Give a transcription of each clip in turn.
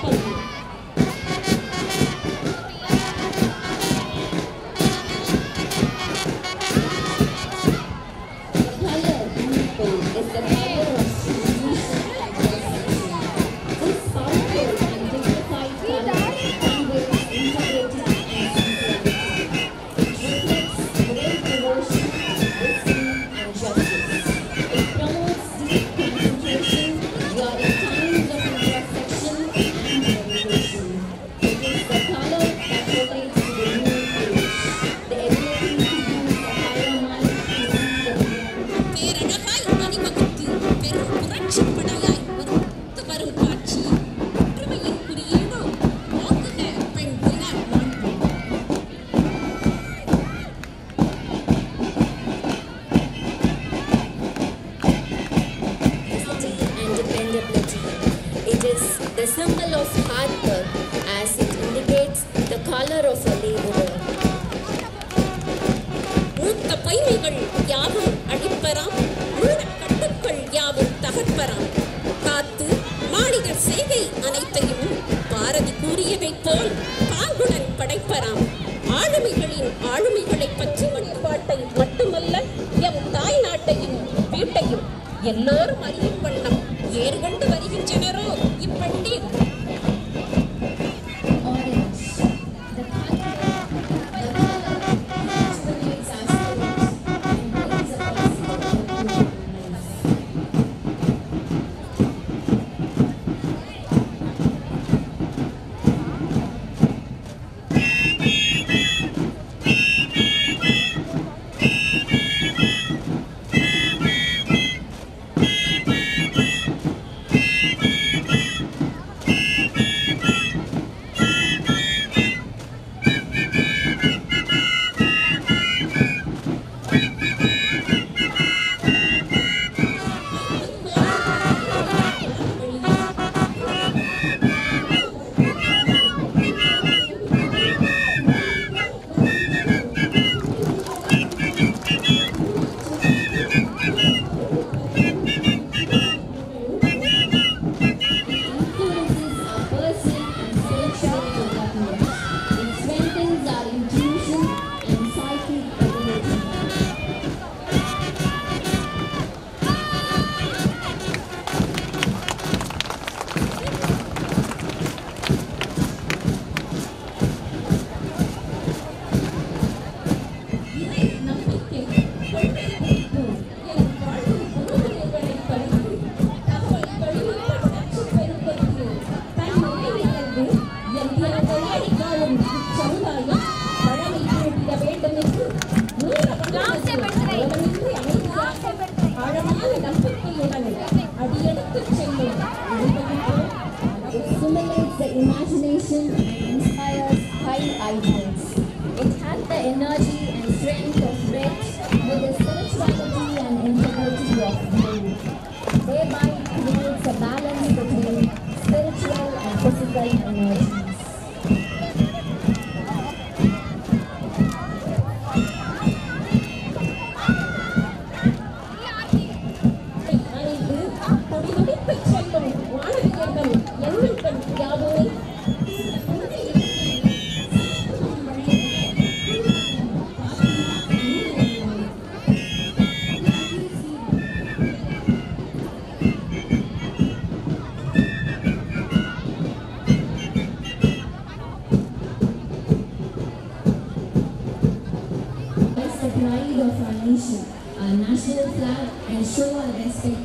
厚度 எல்லோரும் அறியும் வண்ணம் ஏர்கண்டு வருகின்றனர்.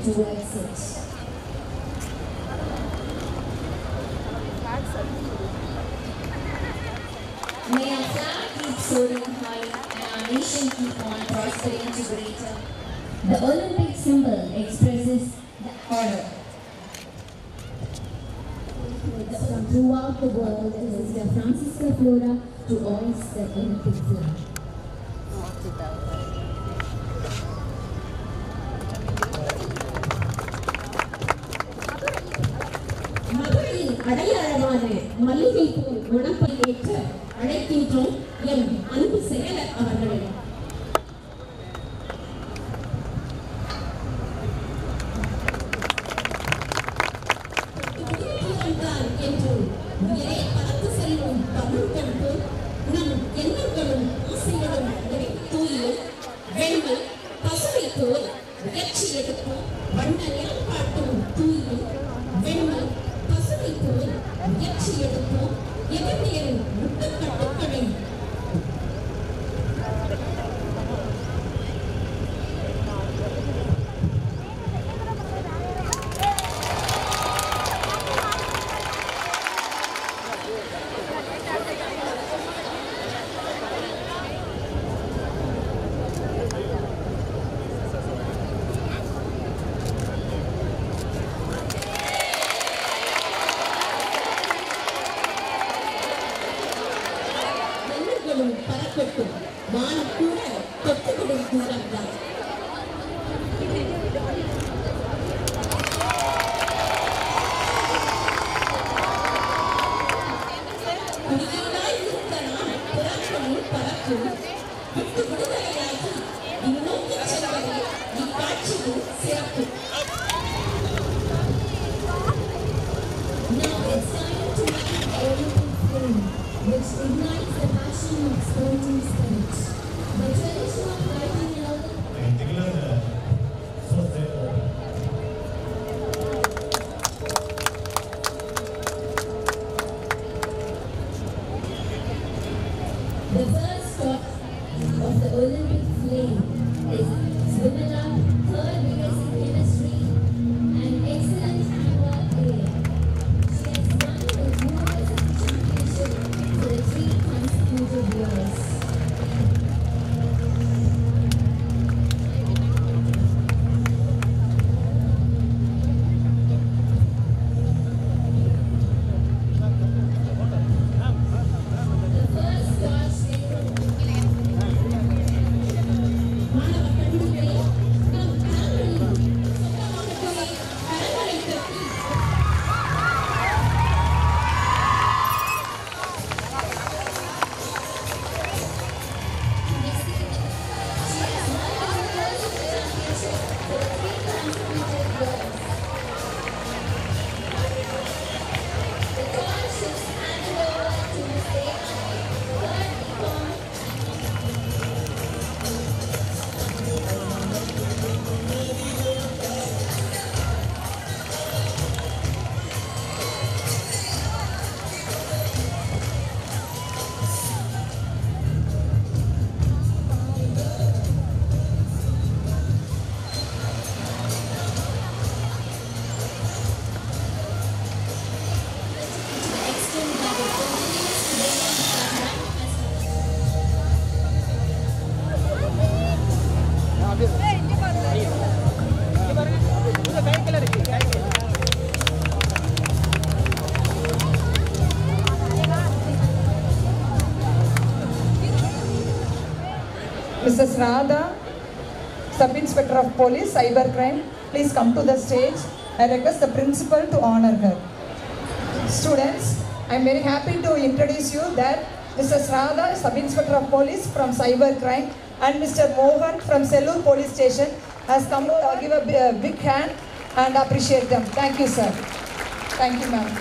to exit. May our flag keep soaring high and our nation keep on prospering to greater. The Olympic symbol expresses the order. From throughout the world, Sister Francisca Flora to all the Olympic flag. Radha, Sub-Inspector of Police, Cybercrime, please come to the stage. I request the principal to honor her. Students, I am very happy to introduce you that Mrs. Radha, Sub-Inspector of Police from Cybercrime and Mr. Mohan from Selur Police Station has come to give a a big hand and appreciate them. Thank you, sir. Thank you, ma'am.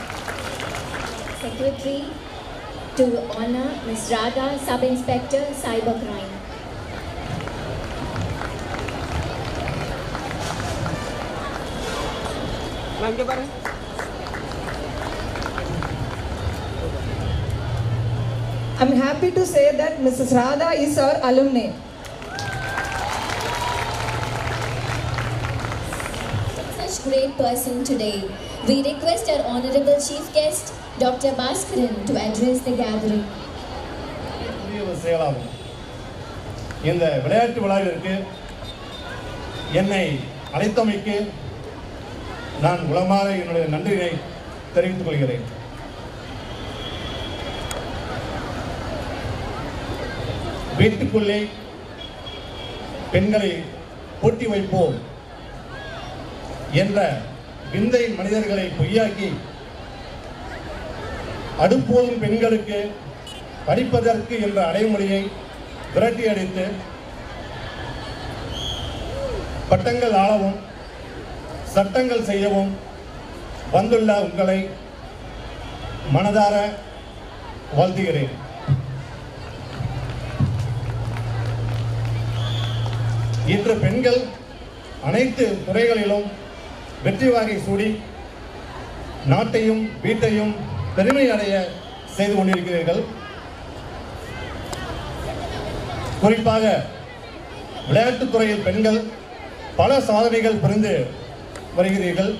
Secretary to honor Ms. Radha, Sub-Inspector, Cybercrime. Ma'am இங்கே பாருங்க I'm happy to say that Mrs. Radha is our alumni. Such great person today. We request our honorable chief guest, Dr. Bhaskaran, to address the gathering. புதிய ஒரு செயலாகும் இந்த விளையாட்டு விழாவிற்கு என்னை அழைத்தமைக்கு நான் உளமாற என்னுடைய நன்றியை தெரிவித்துக் கொள்கிறேன். வீட்டுக்குள்ளே பெண்களை போட்டி வைப்போம் என்ற விந்தை மனிதர்களை பொய்யாக்கி அடுப்போதும் பெண்களுக்கு படிப்பதற்கு என்ற அடைமொழியை விரட்டி அடித்து பட்டங்கள் ஆளவும் சட்டங்கள் செய்யவும் வந்துள்ள உங்களை மனதார வாழ்த்துகிறேன். இன்று பெண்கள் அனைத்து துறைகளிலும் வெற்றி வாகை சூடி நாட்டையும் வீட்டையும் பெருமை அடைய செய்து கொண்டிருக்கிறீர்கள். குறிப்பாக விளையாட்டுத் துறையில் பெண்கள் பல சாதனைகள் புரிந்து வருகிறீர்கள்.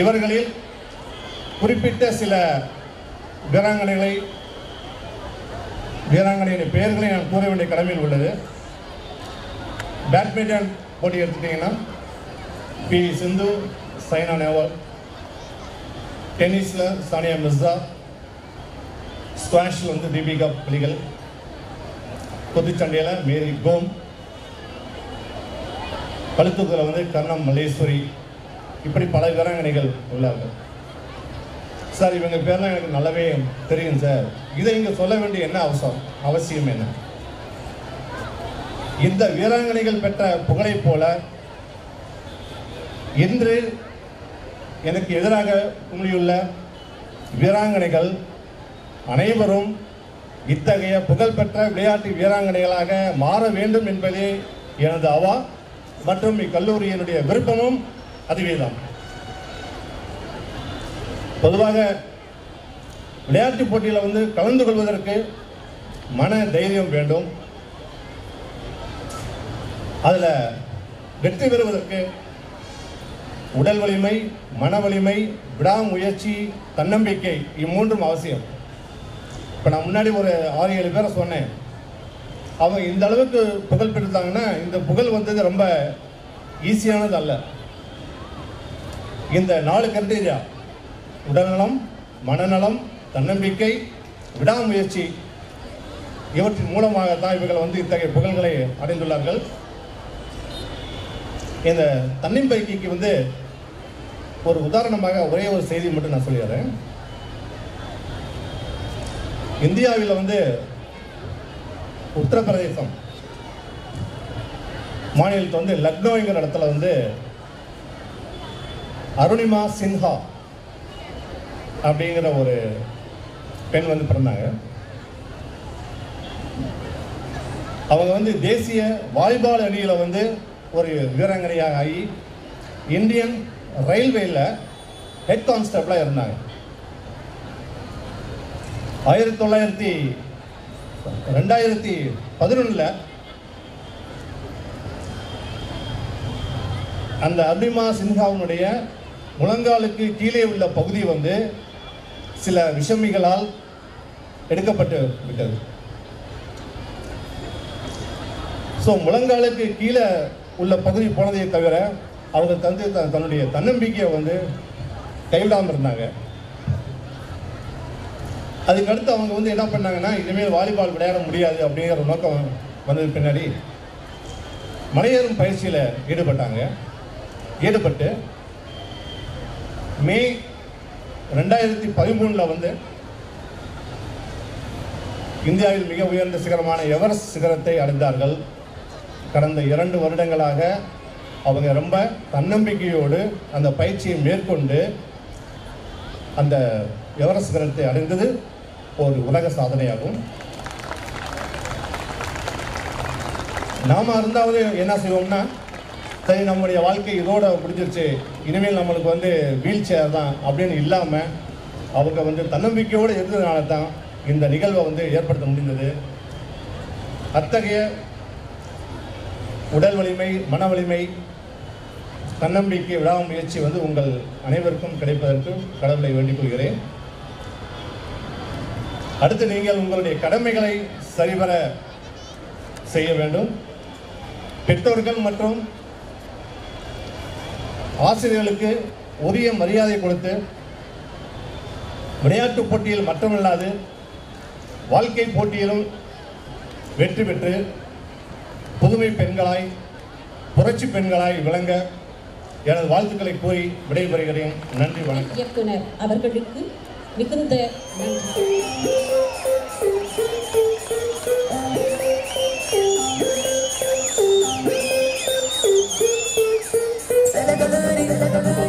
இவர்களில் குறிப்பிட்ட சில வீராங்கனைகளை வீராங்கனையின் பெயர்களை நான் கூற வேண்டிய கடமையில் உள்ளது. பேட்மிண்டன் போட்டி எடுத்துட்டீங்கன்னா பி. வி சிந்து சைனா நேவால் டென்னிஸில் சானியா மிர்சா ஸ்குவாஷில் வந்து தீபிகா புலிகள் குத்துச்சண்டையில் மேரி கோம் கழுத்துக்குள்ள வந்து கர்ணம் மல்லேஸ்வரி இப்படி பல வீராங்கனைகள் உள்ளார்கள். சார் இவங்க பேர்லாம் எனக்கு நல்லாவே தெரியும் சார். இதை இங்கே சொல்ல வேண்டிய என்ன அவசியம் அவசியம் என்ன? இந்த வீராங்கனைகள் பெற்ற புகழை போல இன்று எனக்கு எதிராக உங்களியுள்ள வீராங்கனைகள் அனைவரும் இத்தகைய புகழ்பெற்ற விளையாட்டு வீராங்கனைகளாக மாற வேண்டும் என்பதே எனது அவா மற்றும் இக்கல்லூரியினுடைய விருப்பமும் அதுவேதான். பொதுவாக விளையாட்டுப் போட்டியில் வந்து கலந்து கொள்வதற்கு மன தைரியம் வேண்டும். அதில் வெற்றி பெறுவதற்கு உடல் வலிமை மன வலிமை விடாமுயற்சி தன்னம்பிக்கை இம்மூன்றும் அவசியம். இப்போ நான் முன்னாடி ஒரு ஆறு ஏழு பேரை சொன்னேன். அவங்க இந்த அளவுக்கு புகழ் பெற்றிருந்தாங்கன்னா இந்த புகழ் வந்தது ரொம்ப ஈஸியானது அல்ல. இந்த நாலு கண்டீரியா உடல்நலம் மனநலம் தன்னம்பிக்கை விடாமுயற்சி இவற்றின் மூலமாக தான் இவர்கள் வந்து இத்தகைய புகழ்களை அடைந்துள்ளார்கள். இந்த தன்னம்பிக்கைக்கு வந்து ஒரு உதாரணமாக ஒரே ஒரு செய்தி மட்டும் நான் சொல்லிடுறேன். இந்தியாவில் வந்து உத்தரப்பிரதேசம். மாநிலத்தில் வந்து லக்னோங்கிற இடத்துல வந்து அருணிமா சின்ஹா அப்படிங்கிற ஒரு பெண் வந்து பிறந்தாங்க. அவங்க வந்து தேசிய வாலிபால் அணியில் வந்து ஒரு வீராங்கனையாக ஆகி இந்தியன் ரயில்வேல ஹெட் கான்ஸ்டபிளாக இருந்தாங்க. ஆயிரத்தி தொள்ளாயிரத்தி ரெண்டாயிரத்தி பதினொன்றில் அந்த அபிமா சின்ஹாவினுடைய முழங்காலுக்கு கீழே உள்ள பகுதி வந்து சில விஷமிகளால் எடுக்கப்பட்டு விட்டது. ஸோ முழங்காலுக்கு கீழே உள்ள பகுதி போனதை தவிர அவங்க தந்து த- தன்னுடைய தன்னம்பிக்கையை வந்து கைவிடாமல் இருந்தாங்க. அதுக்கடுத்து அவங்க வந்து என்ன பண்ணாங்கன்னா இனிமேல் வாலிபால் விளையாட முடியாது அப்படிங்கிற நோக்கம் வந்தது பின்னாடி மலையேறும் பயிற்சியில் ஈடுபட்டாங்க. ஈடுபட்டு மே ரெண்டாயிரத்தி பதிமூணில் வந்து இந்தியாவில் மிக உயர்ந்த சிகரமான எவரெஸ்ட் சிகரத்தை அடைந்தார்கள். கடந்த இரண்டு வருடங்களாக அவங்க ரொம்ப தன்னம்பிக்கையோடு அந்த பயிற்சியை மேற்கொண்டு அந்த எவரெஸ்ட் சிகரத்தை அடைந்தது. ஒரு உலக சாதனையாகும். நாம இருந்தாவது என்ன செய்வோம்னா சரி நம்முடைய வாழ்க்கை இதோட முடிஞ்சிருச்சு. இனிமேல் நம்மளுக்கு வந்து வீல் சேர் தான் அப்படின்னு இல்லாமல் அவங்க வந்து தன்னம்பிக்கையோடு இருந்ததுனால தான் இந்த நிகழ்வை வந்து ஏற்படுத்த முடிந்தது. அத்தகைய உடல் வலிமை மன வலிமை தன்னம்பிக்கை விடாமுயற்சி வந்து உங்கள் அனைவருக்கும் கிடைப்பதற்கு கடவுளை வேண்டிக் கொள்கிறேன். அடுத்து நீங்கள் உங்களுடைய கடமைகளை சரிவர செய்ய வேண்டும். பெற்றோர்கள் மற்றும் ஆசிரியர்களுக்கு உரிய மரியாதை கொடுத்து விளையாட்டுப் போட்டியில் மட்டுமல்லாது வாழ்க்கை போட்டியிலும் வெற்றி பெற்று புதுமை பெண்களாய் புரட்சி பெண்களாய் விளங்க எனது வாழ்த்துக்களை கூறி விடைபெறுகிறேன். நன்றி வணக்கம். இயக்குனர் அவர்களுக்கு Mikunde Nanka. Let.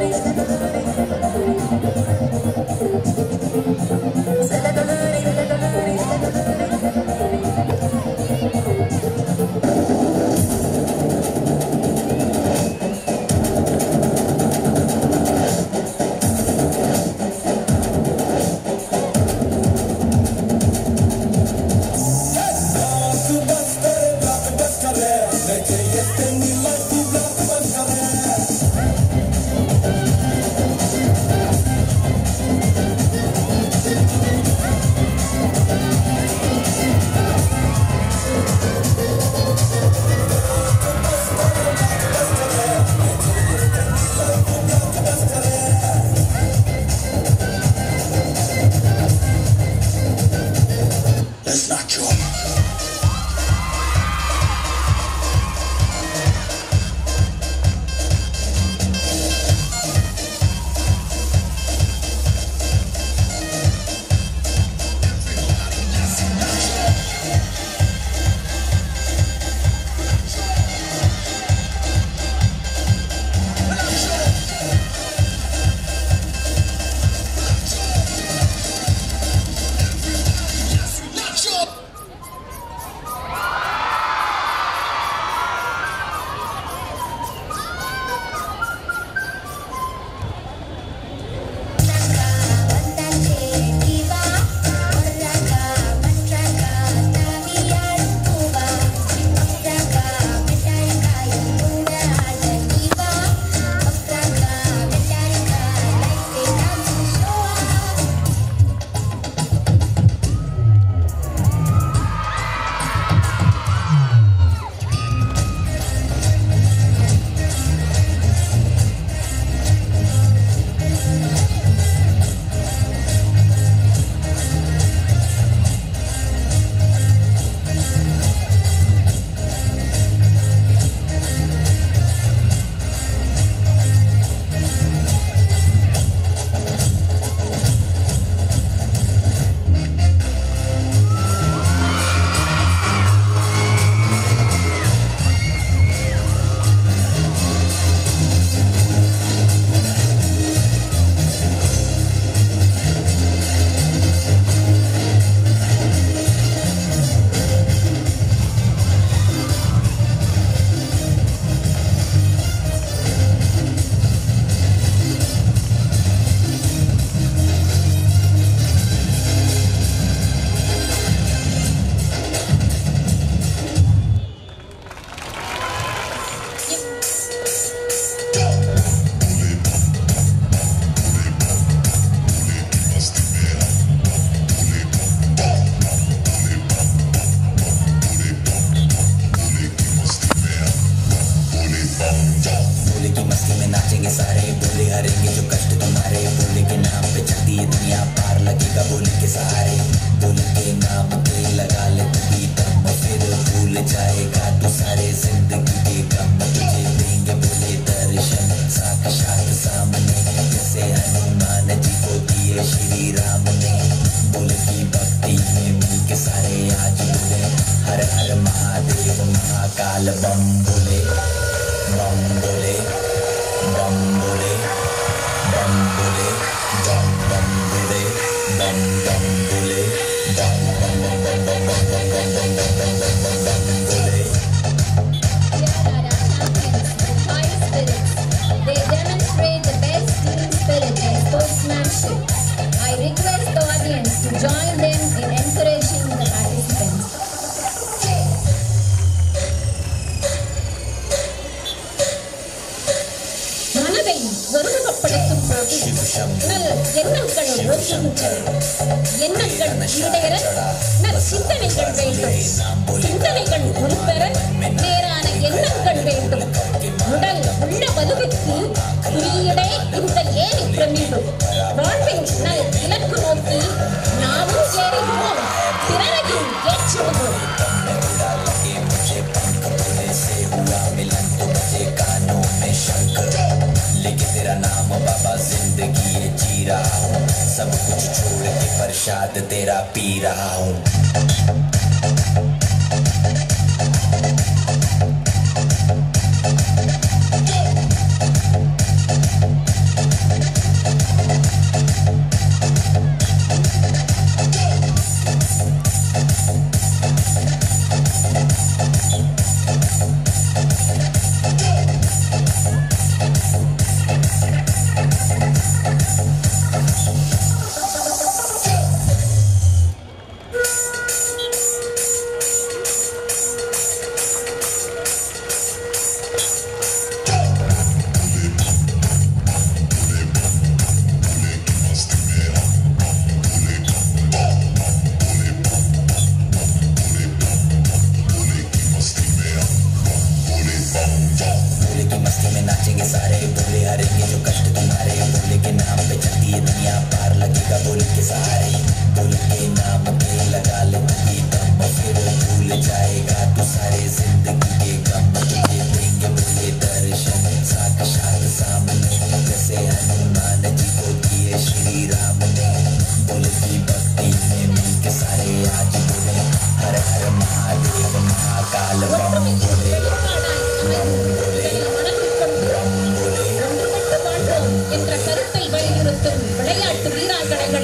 Alabambule.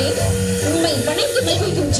ito, kung may panay, may kuy kong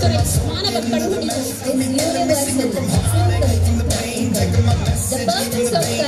corresponde but. The purpose of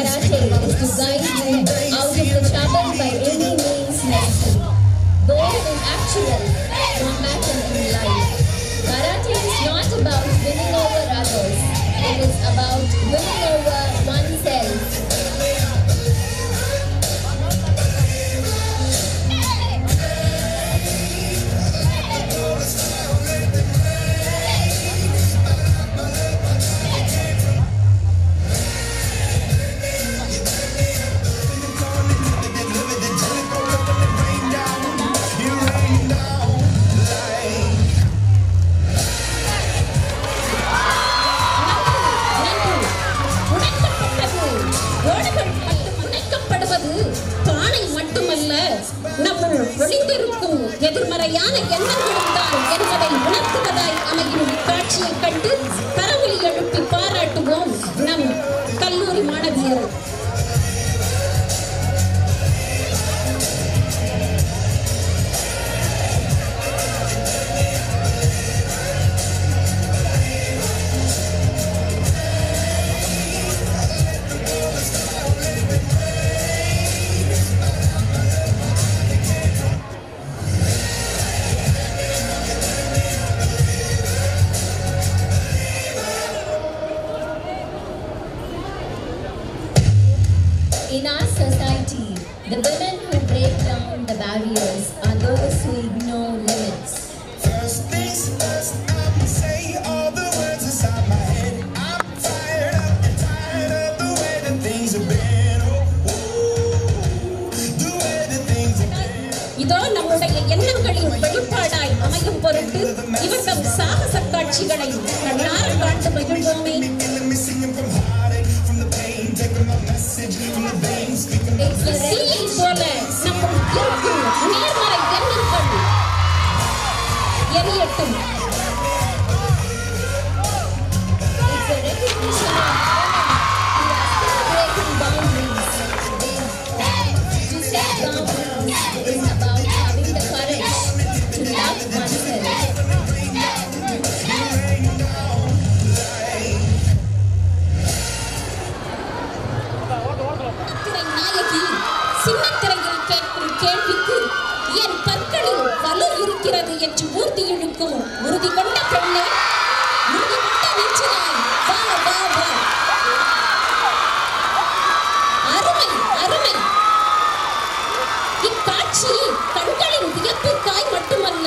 இக்காட்சி கண்களின் வியப்புக்காய் மட்டுமல்ல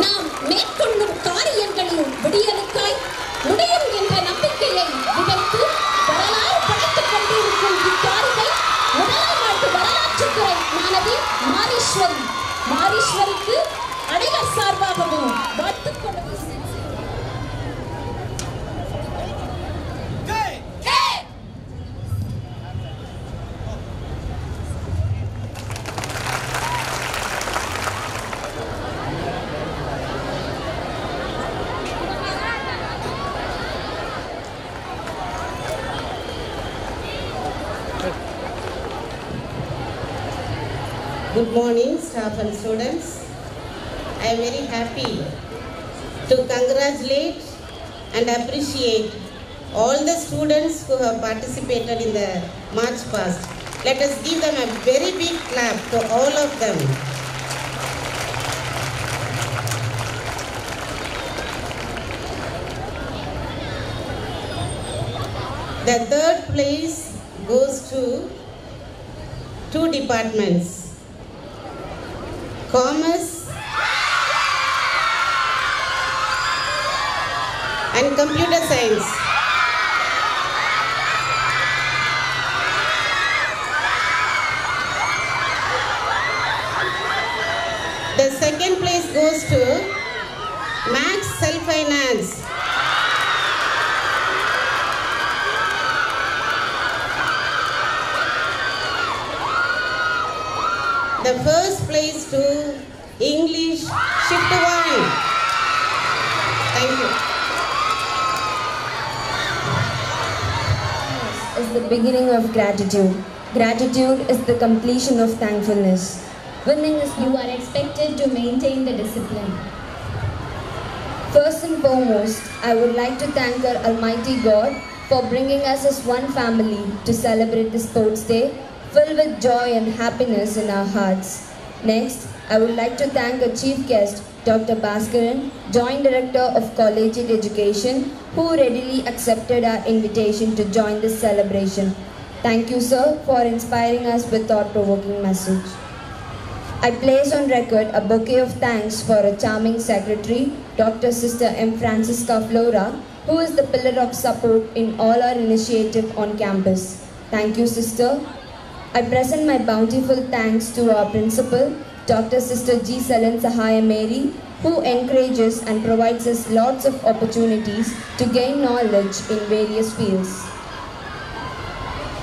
நாம் மேற்கொள்ளும் காரியங்களின் விடியலுக்காய் முடியும் என்ற நம்பிக்கை students. I am very happy to congratulate and appreciate all the students who have participated in the March past. Let us give them a very big clap to all of them. The third place goes to two departments commerce and computer science the second place goes to max self finance The first place to English shift one. Thank you. is the beginning of gratitude. Gratitude is the completion of thankfulness. Is You are expected to maintain the discipline. First and foremost, I would like to thank our Almighty God for bringing us as one family to celebrate the Sports Day filled with joy and happiness in our hearts. Next, I would like to thank our chief guest, Dr. Bhaskaran, Joint Director of Collegiate Education, who readily accepted our invitation to join this celebration. Thank you, sir, for inspiring us with thought-provoking message. I place on record a bouquet of thanks for a charming secretary, Dr. Sister M. Francisca Flora, who is the pillar of support in all our initiative on campus. Thank you, sister. I present my bountiful thanks to our principal, Dr. Sister G. Salen Sahaya Mary, who encourages and provides us lots of opportunities to gain knowledge in various fields.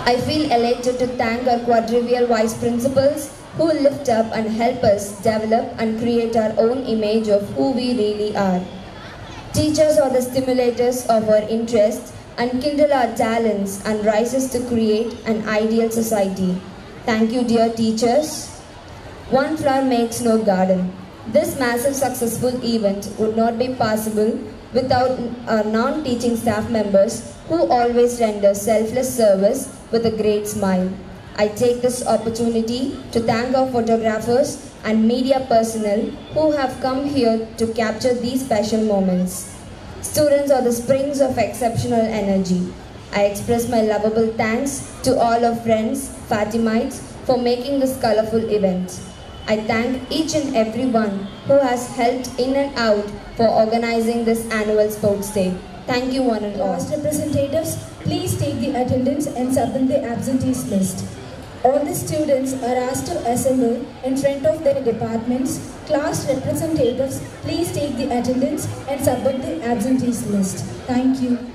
I feel elated to thank our quadrivial vice principals, who lift up and help us develop and create our own image of who we really are. Teachers are the stimulators of our interests and kindle our talents and rise us to create an ideal society. Thank you, dear teachers. One flower makes no garden. This massive successful event would not be possible without our non-teaching staff members who always render selfless service with a great smile. I take this opportunity to thank our photographers and media personnel who have come here to capture these special moments. Students are the springs of exceptional energy. I express my lovable thanks to all our friends, Fatimites, for making this colorful event. I thank each and every one who has helped in and out for organizing this annual sports day. Thank you one and all. Class representatives, please take the attendance and submit the absentees list. All the students are asked to assemble in front of their departments. Class representatives, please take the attendance and submit the absentees list. Thank you.